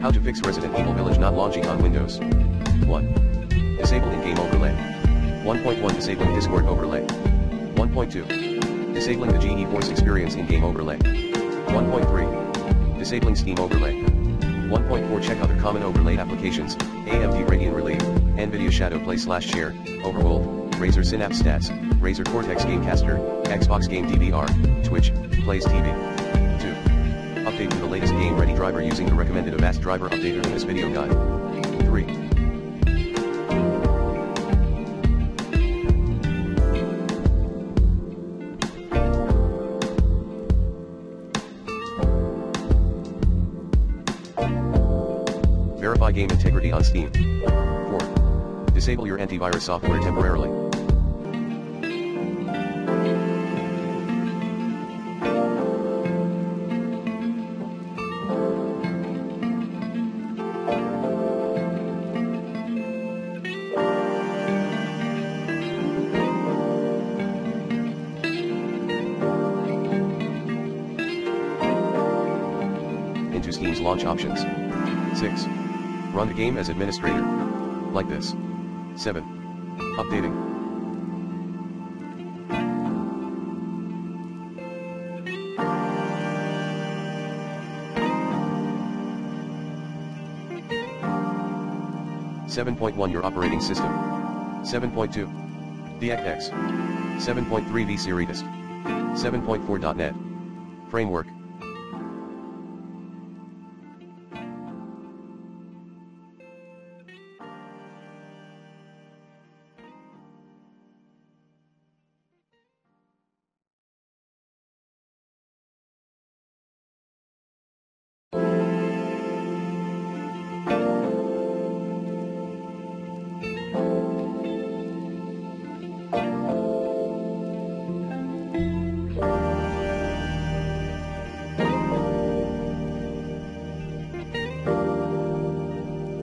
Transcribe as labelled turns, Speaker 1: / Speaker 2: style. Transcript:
Speaker 1: How to fix Resident Evil Village not launching on Windows. 1. Disable in-game overlay. 1.1 Disabling Discord overlay. 1.2. Disabling the GeForce Experience in-game overlay. 1.3. Disabling Steam overlay. 1.4 Check other common overlay applications, AMD Radeon ReLive, NVIDIA Shadow Play slash share, Overwolf, Razer Synapse Stats, Razer Cortex Gamecaster, Xbox Game DVR, Twitch, Plays TV. 2. Update to the latest game ready driver using the recommended Avast driver updater in this video guide. 3. Verify game integrity on Steam. 4. Disable your antivirus software temporarily. Into Steam's launch options. 6. Run the game as administrator. Like this. 7. Updating. Seven point one Your operating system. Seven point two. DirectX. Seven point three vSerious. Seven point four .NET. Framework.